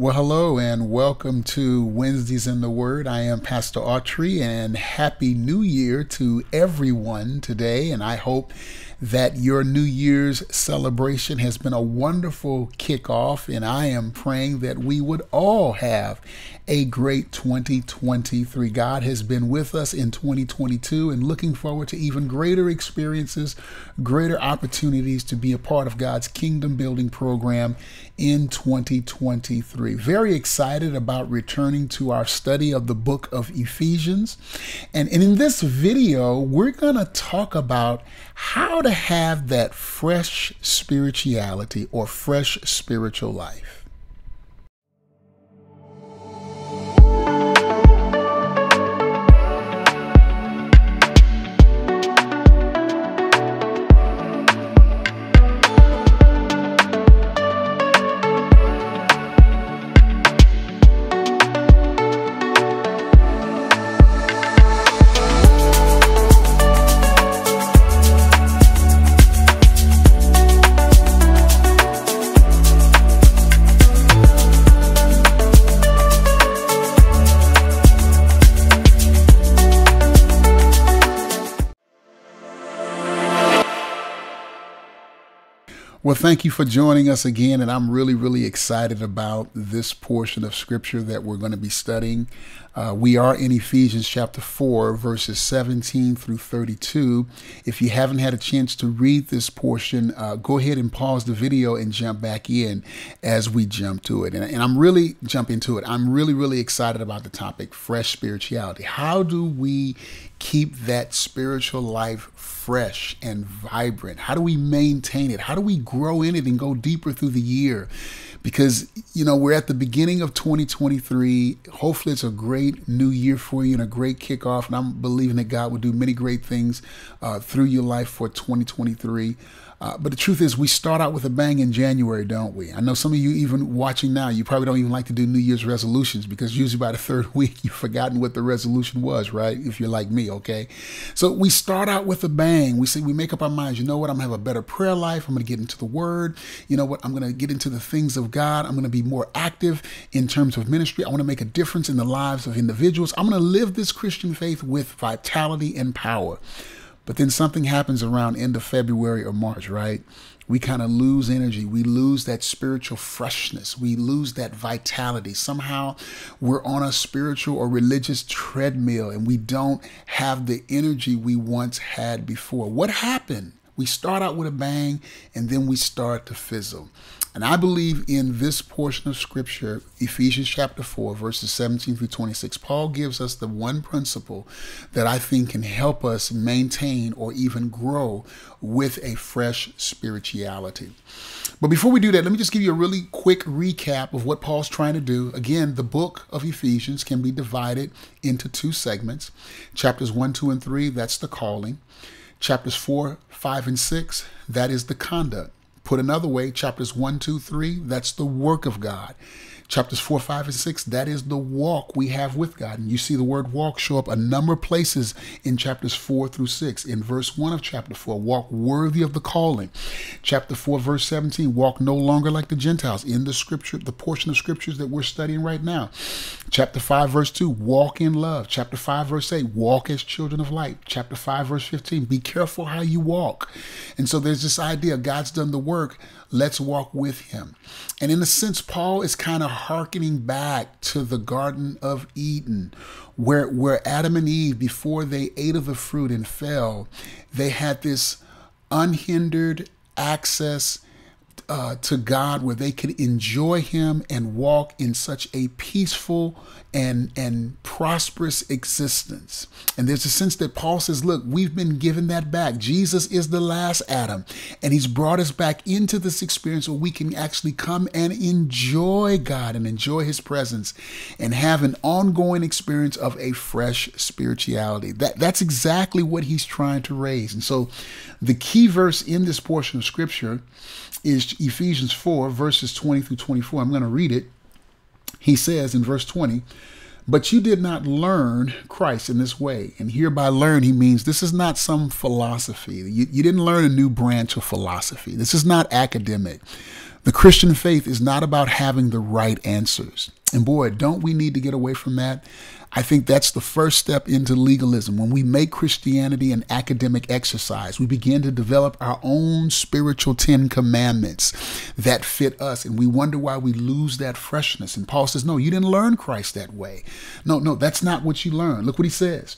Well, hello and welcome to Wednesdays in the Word. I am Pastor Autry and Happy New Year to everyone today. And I hope that your New Year's celebration has been a wonderful kickoff. And I am praying that we would all have a great 2023. God has been with us in 2022 and looking forward to even greater experiences, greater opportunities to be a part of God's kingdom building program in 2023. Very excited about returning to our study of the book of Ephesians. And, in this video, we're going to talk about how to have that fresh spirituality or fresh spiritual life. Well, thank you for joining us again. And I'm really, really excited about this portion of scripture that we're going to be studying. Uh, we are in Ephesians chapter 4, verses 17 through 32. If you haven't had a chance to read this portion, uh, go ahead and pause the video and jump back in as we jump to it. And, and I'm really jumping to it. I'm really, really excited about the topic fresh spirituality. How do we keep that spiritual life fresh and vibrant? How do we maintain it? How do we grow in it and go deeper through the year? Because, you know, we're at the beginning of 2023. Hopefully, it's a great new year for you and a great kickoff. And I'm believing that God will do many great things uh, through your life for 2023. Uh, but the truth is, we start out with a bang in January, don't we? I know some of you, even watching now, you probably don't even like to do New Year's resolutions because usually by the third week, you've forgotten what the resolution was, right? If you're like me, okay? So we start out with a bang. We say, we make up our minds, you know what? I'm going to have a better prayer life. I'm going to get into the word. You know what? I'm going to get into the things of God. I'm going to be more active in terms of ministry. I want to make a difference in the lives of individuals. I'm going to live this Christian faith with vitality and power. But then something happens around end of February or March, right? We kind of lose energy. We lose that spiritual freshness. We lose that vitality. Somehow we're on a spiritual or religious treadmill and we don't have the energy we once had before. What happened? We start out with a bang and then we start to fizzle. And I believe in this portion of scripture, Ephesians chapter 4, verses 17 through 26, Paul gives us the one principle that I think can help us maintain or even grow with a fresh spirituality. But before we do that, let me just give you a really quick recap of what Paul's trying to do. Again, the book of Ephesians can be divided into two segments. Chapters 1, 2, and 3, that's the calling. Chapters 4, 5, and 6, that is the conduct. Put another way, chapters 1, 2, 3, that's the work of God. Chapters 4, 5, and 6, that is the walk we have with God. And you see the word walk show up a number of places in chapters 4 through 6. In verse 1 of chapter 4, walk worthy of the calling. Chapter 4, verse 17, walk no longer like the Gentiles in the scripture, the portion of scriptures that we're studying right now. Chapter 5, verse 2, walk in love. Chapter 5, verse 8, walk as children of light. Chapter 5, verse 15, be careful how you walk. And so there's this idea God's done the work Let's walk with him. And in a sense, Paul is kind of hearkening back to the Garden of Eden, where, where Adam and Eve, before they ate of the fruit and fell, they had this unhindered access uh, to God where they could enjoy Him and walk in such a peaceful and and prosperous existence. And there's a sense that Paul says, look, we've been given that back. Jesus is the last Adam, and He's brought us back into this experience where we can actually come and enjoy God and enjoy His presence and have an ongoing experience of a fresh spirituality. That that's exactly what He's trying to raise. And so, the key verse in this portion of Scripture is Ephesians 4, verses 20 through 24. I'm going to read it. He says in verse 20, but you did not learn Christ in this way. And hereby learn, he means this is not some philosophy. You, you, didn't learn a new branch of philosophy. This is not academic. The Christian faith is not about having the right answers. And boy, don't we need to get away from that? I think that's the first step into legalism. When we make Christianity an academic exercise, we begin to develop our own spiritual Ten Commandments that fit us. And we wonder why we lose that freshness. And Paul says, No, you didn't learn Christ that way. No, no, that's not what you learned. Look what he says.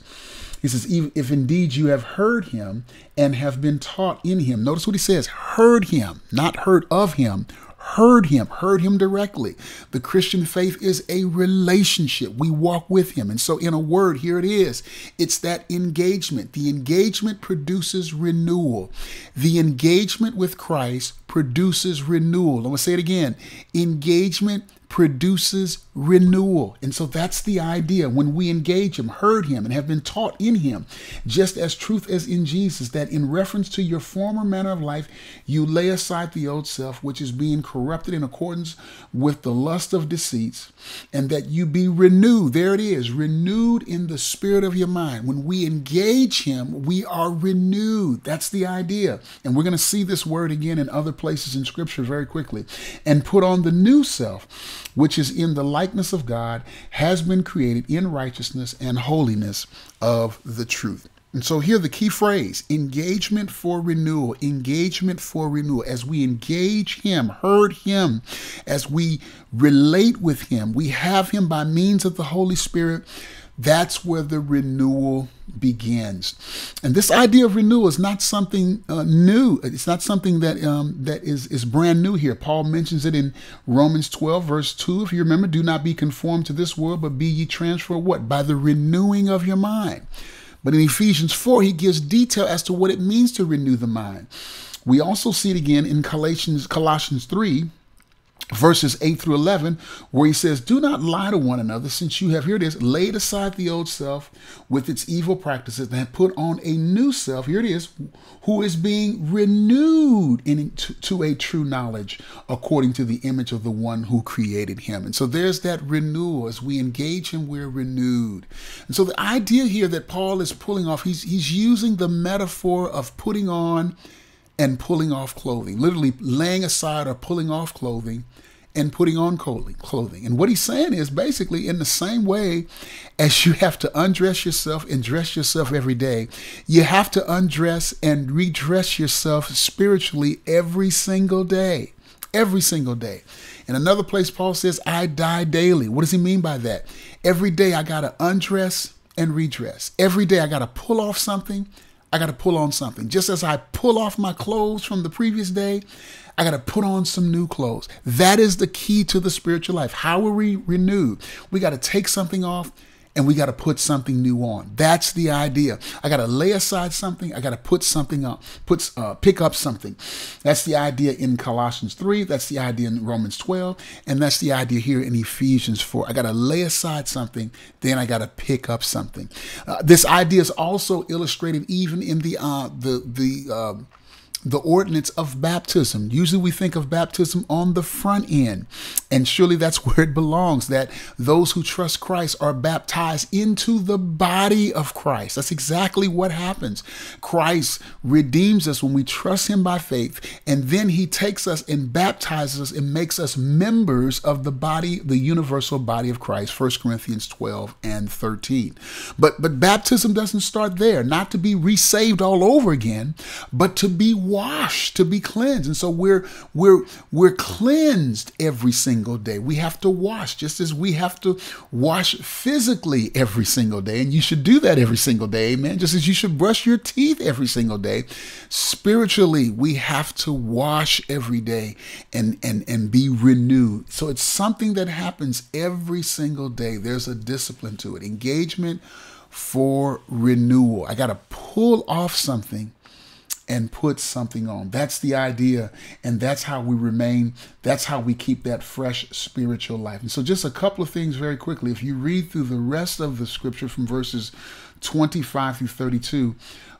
He says, if indeed you have heard him and have been taught in him. Notice what he says heard him, not heard of him, heard him, heard him directly. The Christian faith is a relationship. We walk with him. And so, in a word, here it is it's that engagement. The engagement produces renewal. The engagement with Christ produces renewal. I'm going to say it again engagement produces renewal. And so that's the idea. When we engage Him, heard Him, and have been taught in Him, just as truth as in Jesus, that in reference to your former manner of life, you lay aside the old self, which is being corrupted in accordance with the lust of deceits, and that you be renewed. There it is, renewed in the spirit of your mind. When we engage Him, we are renewed. That's the idea. And we're going to see this word again in other places in Scripture very quickly. And put on the new self which is in the likeness of God, has been created in righteousness and holiness of the truth. And so here the key phrase engagement for renewal, engagement for renewal. As we engage Him, heard Him, as we relate with Him, we have Him by means of the Holy Spirit that's where the renewal begins. And this idea of renewal is not something uh, new. It's not something that um, that is is brand new here. Paul mentions it in Romans 12 verse 2. If you remember, do not be conformed to this world, but be ye transformed what? By the renewing of your mind. But in Ephesians 4, he gives detail as to what it means to renew the mind. We also see it again in Colossians, Colossians 3, verses 8 through 11, where he says, Do not lie to one another, since you have, here it is, laid aside the old self with its evil practices and put on a new self, here it is, who is being renewed into to a true knowledge according to the image of the one who created him. And so there's that renewal. As we engage him, we're renewed. And so the idea here that Paul is pulling off, he's, he's using the metaphor of putting on and pulling off clothing, literally laying aside or pulling off clothing and putting on clothing. And what he's saying is basically in the same way as you have to undress yourself and dress yourself every day, you have to undress and redress yourself spiritually every single day. Every single day. In another place, Paul says, I die daily. What does he mean by that? Every day I got to undress and redress. Every day I got to pull off something I got to pull on something. Just as I pull off my clothes from the previous day, I got to put on some new clothes. That is the key to the spiritual life. How are we renewed? We got to take something off and we got to put something new on. That's the idea. I got to lay aside something. I got to put something up, put uh, pick up something. That's the idea in Colossians 3. That's the idea in Romans 12. And that's the idea here in Ephesians 4. I got to lay aside something, then I got to pick up something. Uh, this idea is also illustrated even in the, uh, the, the, uh, the ordinance of baptism. Usually we think of baptism on the front end, and surely that's where it belongs that those who trust Christ are baptized into the body of Christ. That's exactly what happens. Christ redeems us when we trust Him by faith, and then He takes us and baptizes us and makes us members of the body, the universal body of Christ, 1 Corinthians 12 and 13. But, but baptism doesn't start there, not to be resaved all over again, but to be washed, to be cleansed. And so we're we're we're cleansed every single day. We have to wash just as we have to wash physically every single day. And you should do that every single day, amen. Just as you should brush your teeth every single day. Spiritually, we have to wash every day and and and be renewed. So it's something that happens every single day. There's a discipline to it. Engagement for renewal. I got to pull off something and put something on. That's the idea. And that's how we remain, that's how we keep that fresh spiritual life. And so, just a couple of things very quickly. If you read through the rest of the scripture from verses 25 through 32,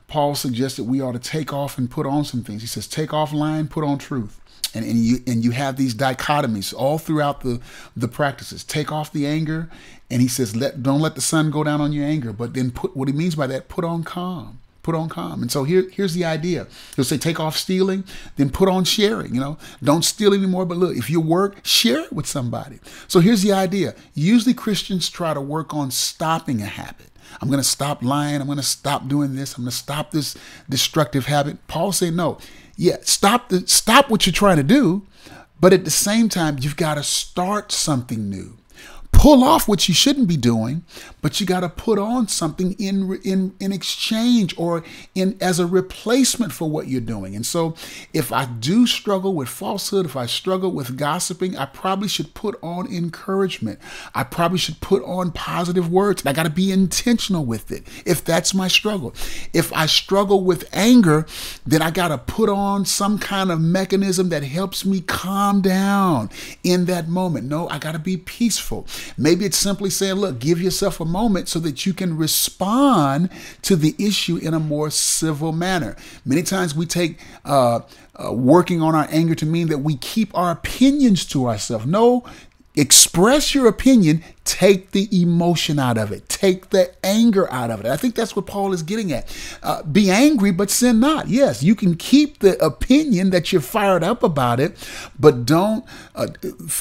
Paul suggests that we ought to take off and put on some things. He says, take off lying, put on truth. And, and you and you have these dichotomies all throughout the the practices. Take off the anger, and he says, let don't let the sun go down on your anger. But then put what he means by that, put on calm put on calm. And so here, here's the idea. He'll say, take off stealing, then put on sharing. You know, don't steal anymore. But look, if you work, share it with somebody. So here's the idea. Usually Christians try to work on stopping a habit. I'm going to stop lying. I'm going to stop doing this. I'm going to stop this destructive habit. Paul said, no. Yeah, stop the stop what you're trying to do, but at the same time, you've got to start something new pull off what you shouldn't be doing, but you got to put on something in in in exchange or in as a replacement for what you're doing. And so, if I do struggle with falsehood, if I struggle with gossiping, I probably should put on encouragement. I probably should put on positive words. I got to be intentional with it. If that's my struggle, if I struggle with anger, then I got to put on some kind of mechanism that helps me calm down in that moment. No, I got to be peaceful. Maybe it's simply saying, look, give yourself a moment so that you can respond to the issue in a more civil manner. Many times we take uh, uh, working on our anger to mean that we keep our opinions to ourselves. No, express your opinion Take the emotion out of it. Take the anger out of it. I think that's what Paul is getting at. Uh, be angry, but sin not. Yes, you can keep the opinion that you're fired up about it, but don't uh,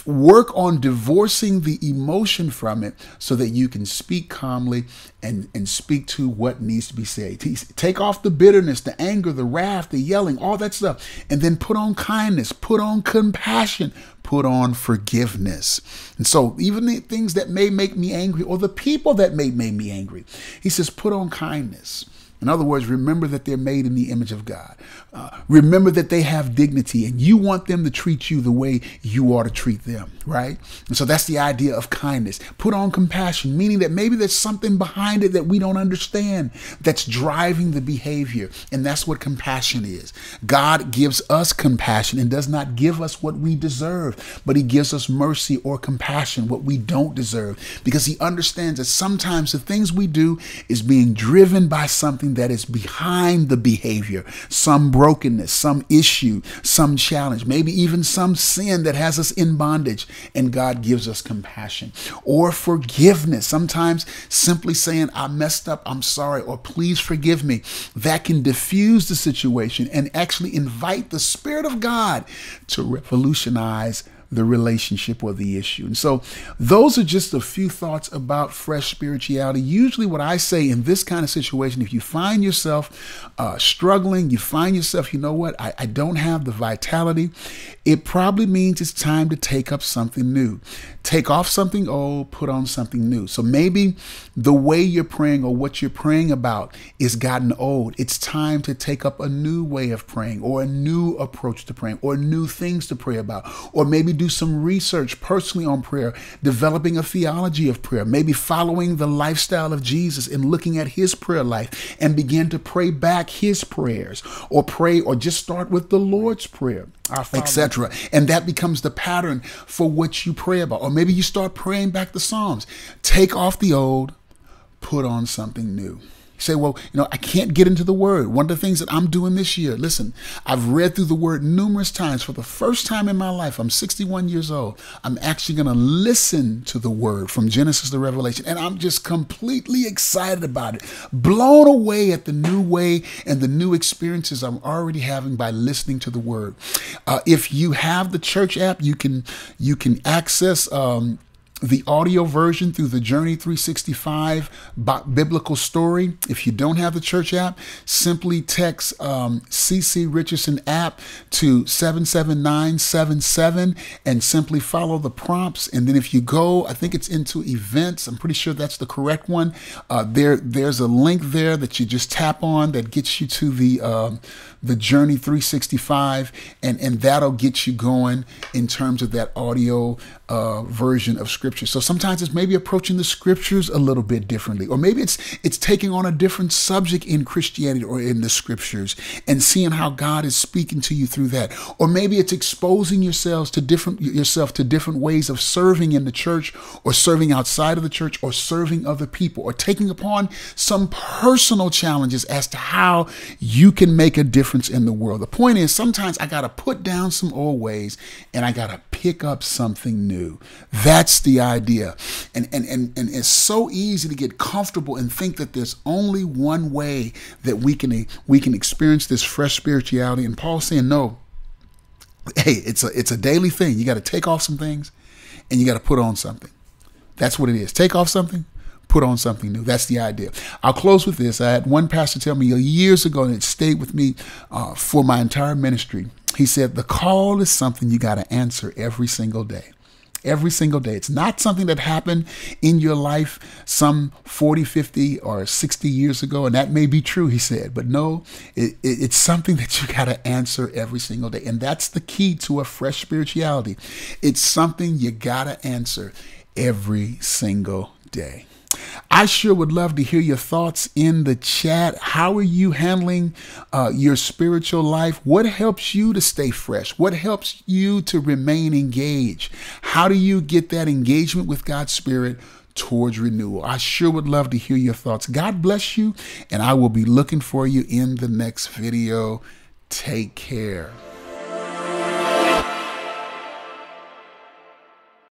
work on divorcing the emotion from it so that you can speak calmly and, and speak to what needs to be said. Take off the bitterness, the anger, the wrath, the yelling, all that stuff, and then put on kindness, put on compassion, put on forgiveness. And so, even the things that may make me angry or the people that may make me angry. He says, put on kindness. In other words, remember that they're made in the image of God. Uh, remember that they have dignity and you want them to treat you the way you ought to treat them, right? And so that's the idea of kindness. Put on compassion, meaning that maybe there's something behind it that we don't understand that's driving the behavior. And that's what compassion is. God gives us compassion and does not give us what we deserve, but He gives us mercy or compassion, what we don't deserve, because He understands that sometimes the things we do is being driven by something that is behind the behavior, some brokenness, some issue, some challenge, maybe even some sin that has us in bondage, and God gives us compassion or forgiveness. Sometimes simply saying, I messed up, I'm sorry, or please forgive me, that can diffuse the situation and actually invite the Spirit of God to revolutionize the relationship or the issue. And so, those are just a few thoughts about fresh spirituality. Usually, what I say in this kind of situation, if you find yourself uh, struggling, you find yourself, you know what, I, I don't have the vitality, it probably means it's time to take up something new. Take off something old, put on something new. So maybe the way you're praying or what you're praying about is gotten old. It's time to take up a new way of praying or a new approach to praying or new things to pray about. Or maybe do some research personally on prayer, developing a theology of prayer, maybe following the lifestyle of Jesus and looking at his prayer life and begin to pray back his prayers or pray or just start with the Lord's Prayer, etc. And that becomes the pattern for what you pray about. Or maybe you start praying back the Psalms. Take off the old, put on something new say, well, you know, I can't get into the word. One of the things that I'm doing this year, listen, I've read through the word numerous times. For the first time in my life, I'm 61 years old. I'm actually going to listen to the word from Genesis to Revelation. And I'm just completely excited about it, blown away at the new way and the new experiences I'm already having by listening to the word. Uh, if you have the church app, you can you can access um, the audio version through the Journey 365 biblical story. If you don't have the church app, simply text um, CC Richardson app to 77977 and simply follow the prompts. And then if you go, I think it's into events. I'm pretty sure that's the correct one. Uh, there, there's a link there that you just tap on that gets you to the um, the Journey 365, and and that'll get you going in terms of that audio uh, version of Scripture. So sometimes it's maybe approaching the Scriptures a little bit differently, or maybe it's it's taking on a different subject in Christianity or in the Scriptures and seeing how God is speaking to you through that, or maybe it's exposing yourselves to different yourself to different ways of serving in the church, or serving outside of the church, or serving other people, or taking upon some personal challenges as to how you can make a difference in the world. The point is, sometimes I got to put down some old ways and I got to pick up something new. That's the idea. and, and, and, and it's so easy to get comfortable and think that there's only one way that we can we can experience this fresh spirituality. And Paul's saying, no, hey, it's a it's a daily thing. You got to take off some things and you got to put on something. That's what it is. Take off something, put on something new. That's the idea. I'll close with this. I had one pastor tell me years ago, and it stayed with me uh, for my entire ministry. He said, The call is something you got to answer every single day every single day. It's not something that happened in your life some 40, 50, or 60 years ago, and that may be true, he said. But no, it, it, it's something that you got to answer every single day. And that's the key to a fresh spirituality. It's something you got to answer every single day. I sure would love to hear your thoughts in the chat. How are you handling uh, your spiritual life? What helps you to stay fresh? What helps you to remain engaged? How do you get that engagement with God's Spirit? Towards renewal. I sure would love to hear your thoughts. God bless you, and I will be looking for you in the next video. Take care.